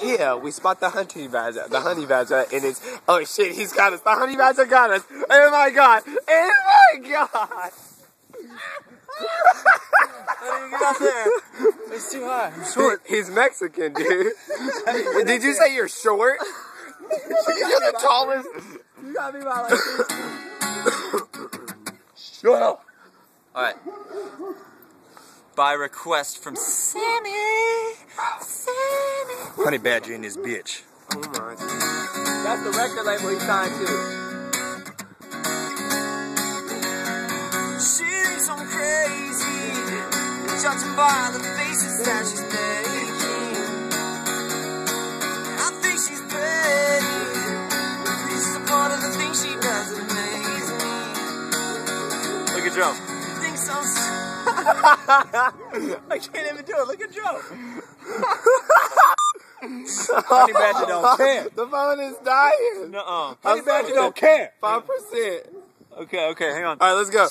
Here we spot the honey badger, the honey badger, and it's oh shit, he's got us. The honey badger got us. Oh my god! Oh my god! How do you Get out there. It's too high. I'm short. He's Mexican, dude. Did you say you're short? you're the tallest. You got me by like Shut up. Alright. By request from Sammy. Sammy. Honey Badger and his bitch. Oh my. That's the record label he signed to. She's so crazy, judging by the faces that she's making. I think she's pretty. This is a part of the things she does that amaze me. Look at Joe. I'm so I can't even do it. Look at Joe. Honey Badger don't care. The phone is dying. Nuh-uh. Honey Badger don't care. Five percent. Okay, okay, hang on. All right, let's go.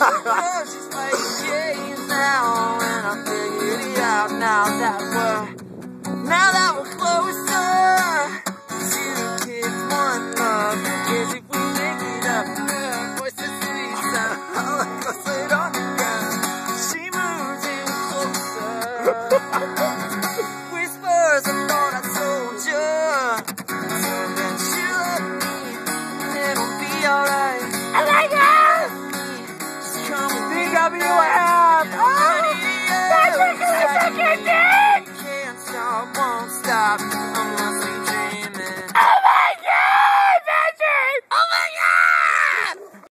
Oh, she's playing games now, and I figured it out now that we're, now that we're closer. The kids one love, because if we make it up, yeah, voice the city sound. I like us on the ground. She moves in closer.